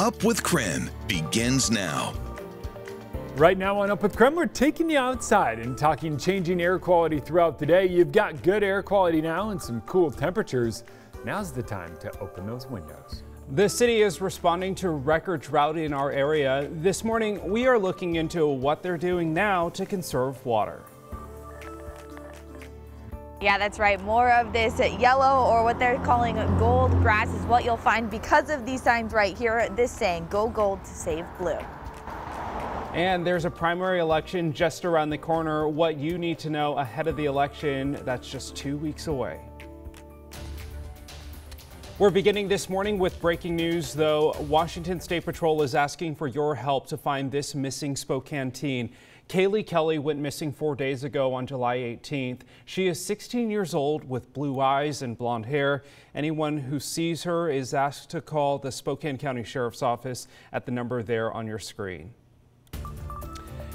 Up with KREM begins now. Right now on Up with KREM, we're taking you outside and talking changing air quality throughout the day. You've got good air quality now and some cool temperatures. Now's the time to open those windows. The city is responding to record drought in our area. This morning, we are looking into what they're doing now to conserve water. Yeah, that's right. More of this yellow or what they're calling gold grass is what you'll find because of these signs right here. This saying, go gold to save blue. And there's a primary election just around the corner. What you need to know ahead of the election that's just two weeks away. We're beginning this morning with breaking news, though. Washington State Patrol is asking for your help to find this missing Spokane teen. Kaylee Kelly went missing four days ago on July 18th. She is 16 years old with blue eyes and blonde hair. Anyone who sees her is asked to call the Spokane County Sheriff's Office at the number there on your screen.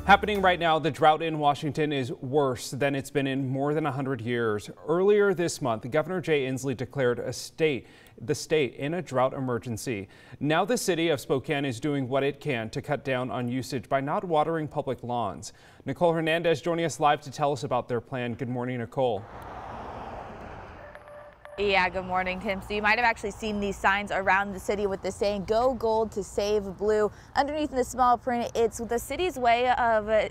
Happening right now, the drought in Washington is worse than it's been in more than 100 years. Earlier this month, Governor Jay Inslee declared a state, the state in a drought emergency. Now the city of Spokane is doing what it can to cut down on usage by not watering public lawns. Nicole Hernandez joining us live to tell us about their plan. Good morning, Nicole. Yeah, good morning, Tim. So you might have actually seen these signs around the city with the saying, go gold to save blue. Underneath in the small print, it's the city's way of uh,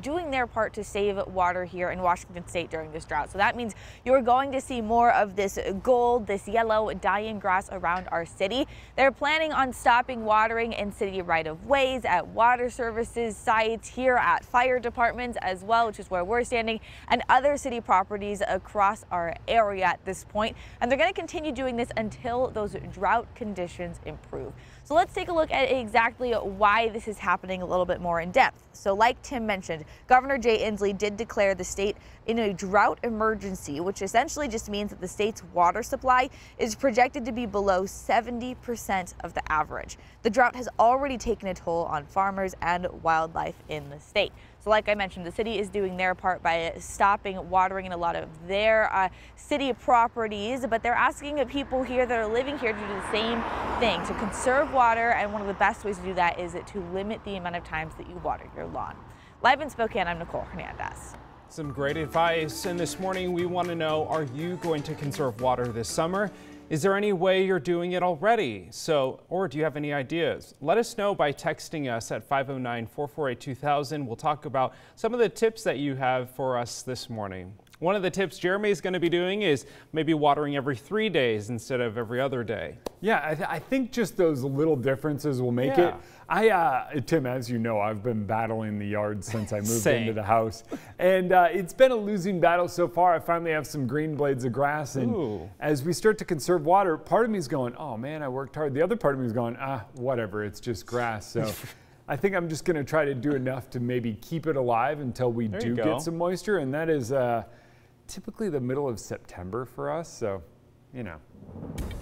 doing their part to save water here in Washington state during this drought. So that means you're going to see more of this gold, this yellow dying grass around our city. They're planning on stopping watering in city right of ways, at water services sites, here at fire departments as well, which is where we're standing, and other city properties across our area at this point and they're going to continue doing this until those drought conditions improve. So let's take a look at exactly why this is happening a little bit more in depth. So like Tim mentioned, Governor Jay Inslee did declare the state in a drought emergency, which essentially just means that the state's water supply is projected to be below 70% of the average. The drought has already taken a toll on farmers and wildlife in the state. So like I mentioned, the city is doing their part by stopping watering in a lot of their uh, city properties, but they're asking the people here that are living here to do the same thing, to conserve water, and one of the best ways to do that is to limit the amount of times that you water your lawn. Live in Spokane, I'm Nicole Hernandez. Some great advice, and this morning we want to know, are you going to conserve water this summer? Is there any way you're doing it already? So, or do you have any ideas? Let us know by texting us at 509-448-2000. We'll talk about some of the tips that you have for us this morning. One of the tips Jeremy is going to be doing is maybe watering every three days instead of every other day. Yeah, I, th I think just those little differences will make yeah. it. I, uh, Tim, as you know, I've been battling the yard since I moved into the house, and uh, it's been a losing battle so far. I finally have some green blades of grass, and Ooh. as we start to conserve water, part of me is going, "Oh man, I worked hard." The other part of me is going, "Ah, whatever, it's just grass." So. I think I'm just going to try to do enough to maybe keep it alive until we there do get some moisture, and that is uh, typically the middle of September for us. So, you know,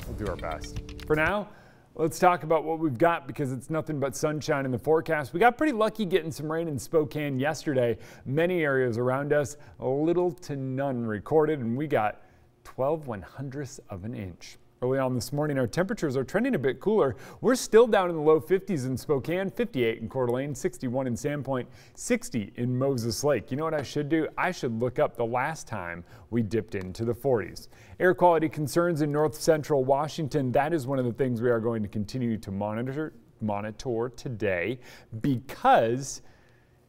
we'll do our best. For now, let's talk about what we've got because it's nothing but sunshine in the forecast. We got pretty lucky getting some rain in Spokane yesterday. Many areas around us, little to none recorded, and we got 12 one hundredths of an inch. Early on this morning, our temperatures are trending a bit cooler. We're still down in the low 50s in Spokane, 58 in Coeur d'Alene, 61 in Sandpoint, 60 in Moses Lake. You know what I should do? I should look up the last time we dipped into the 40s. Air quality concerns in north central Washington, that is one of the things we are going to continue to monitor, monitor today because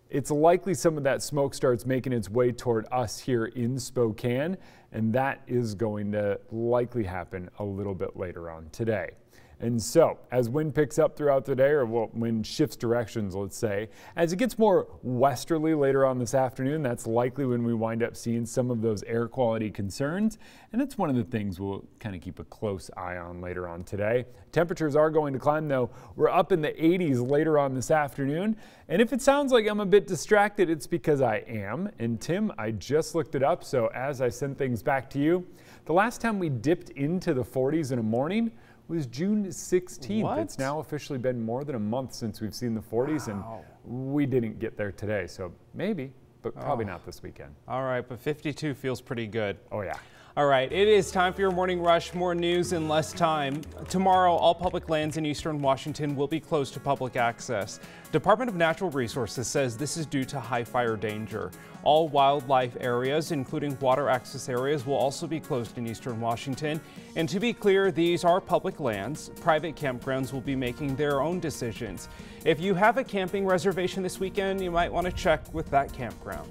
it's likely some of that smoke starts making its way toward us here in Spokane and that is going to likely happen a little bit later on today. And so, as wind picks up throughout the day, or well, wind shifts directions, let's say, as it gets more westerly later on this afternoon, that's likely when we wind up seeing some of those air quality concerns. And that's one of the things we'll kind of keep a close eye on later on today. Temperatures are going to climb, though. We're up in the 80s later on this afternoon. And if it sounds like I'm a bit distracted, it's because I am. And Tim, I just looked it up. So as I send things back to you, the last time we dipped into the 40s in a morning, was June 16th. What? It's now officially been more than a month since we've seen the 40s, wow. and we didn't get there today. So maybe, but probably oh. not this weekend. All right, but 52 feels pretty good. Oh, yeah. All right, it is time for your morning rush. More news in less time. Tomorrow, all public lands in eastern Washington will be closed to public access. Department of Natural Resources says this is due to high fire danger. All wildlife areas, including water access areas, will also be closed in eastern Washington. And to be clear, these are public lands. Private campgrounds will be making their own decisions. If you have a camping reservation this weekend, you might want to check with that campground.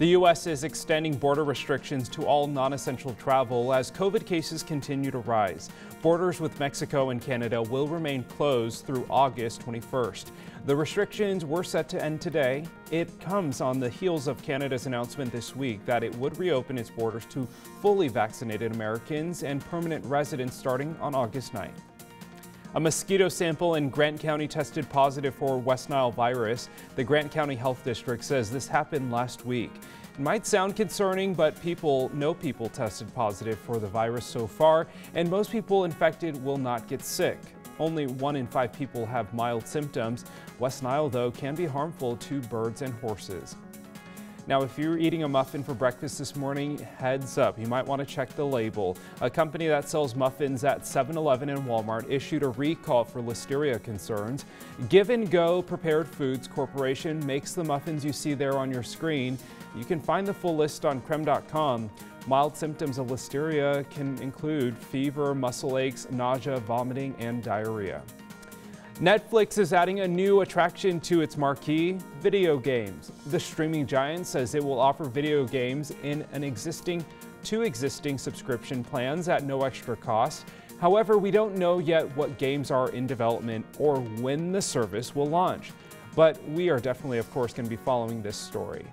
The U.S. is extending border restrictions to all non-essential travel as COVID cases continue to rise. Borders with Mexico and Canada will remain closed through August 21st. The restrictions were set to end today. It comes on the heels of Canada's announcement this week that it would reopen its borders to fully vaccinated Americans and permanent residents starting on August 9th. A mosquito sample in Grant County tested positive for West Nile virus. The Grant County Health District says this happened last week. It might sound concerning, but people, no people tested positive for the virus so far, and most people infected will not get sick. Only one in five people have mild symptoms. West Nile, though, can be harmful to birds and horses. Now, if you're eating a muffin for breakfast this morning, heads up, you might want to check the label. A company that sells muffins at 7-Eleven and Walmart issued a recall for listeria concerns. Give and Go Prepared Foods Corporation makes the muffins you see there on your screen. You can find the full list on krem.com. Mild symptoms of listeria can include fever, muscle aches, nausea, vomiting, and diarrhea. Netflix is adding a new attraction to its marquee, video games. The streaming giant says it will offer video games in an existing two existing subscription plans at no extra cost. However, we don't know yet what games are in development or when the service will launch. But we are definitely, of course, going to be following this story.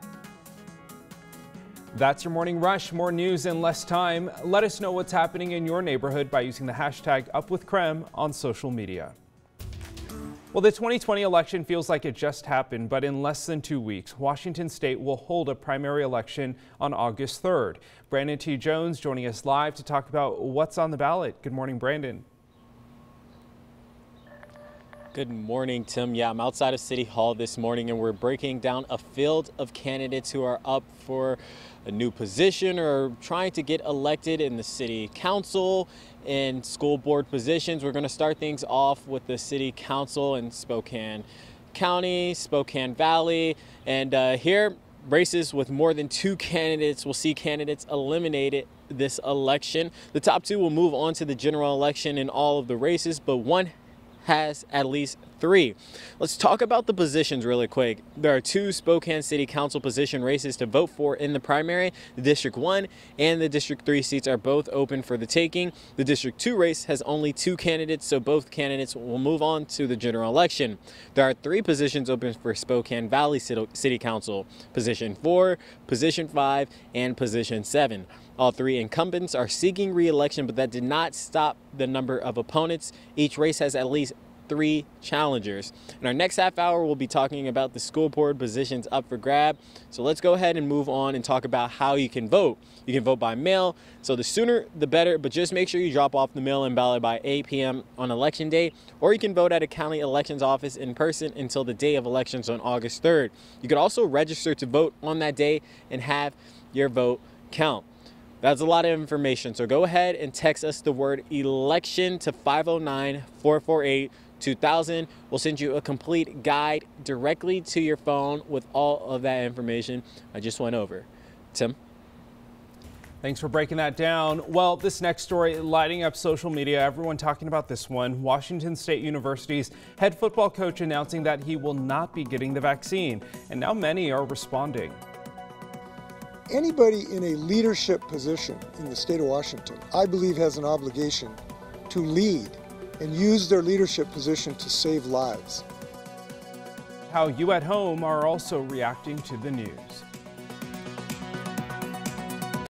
That's your morning rush. More news in less time. Let us know what's happening in your neighborhood by using the hashtag UpWithKREM on social media. Well, the 2020 election feels like it just happened, but in less than two weeks, Washington State will hold a primary election on August 3rd. Brandon T. Jones joining us live to talk about what's on the ballot. Good morning, Brandon. Good morning, Tim. Yeah, I'm outside of City Hall this morning and we're breaking down a field of candidates who are up for a new position or trying to get elected in the city council and school board positions. We're going to start things off with the city council in Spokane County, Spokane Valley, and uh, here races with more than two candidates will see candidates eliminated this election. The top two will move on to the general election in all of the races, but one has at least three. Let's talk about the positions really quick. There are two Spokane City Council position races to vote for in the primary. The District 1 and the District 3 seats are both open for the taking. The District 2 race has only two candidates, so both candidates will move on to the general election. There are three positions open for Spokane Valley City Council Position 4, Position 5, and Position 7. All three incumbents are seeking re-election, but that did not stop the number of opponents. Each race has at least three challengers. In our next half hour, we'll be talking about the school board positions up for grab. So let's go ahead and move on and talk about how you can vote. You can vote by mail, so the sooner the better, but just make sure you drop off the mail-in ballot by 8 p.m. on election day, or you can vote at a county elections office in person until the day of elections on August 3rd. You can also register to vote on that day and have your vote count. That's a lot of information. So go ahead and text us the word election to 509 448 2000. We'll send you a complete guide directly to your phone with all of that information I just went over. Tim? Thanks for breaking that down. Well, this next story lighting up social media, everyone talking about this one. Washington State University's head football coach announcing that he will not be getting the vaccine. And now many are responding anybody in a leadership position in the state of Washington, I believe, has an obligation to lead and use their leadership position to save lives. How you at home are also reacting to the news.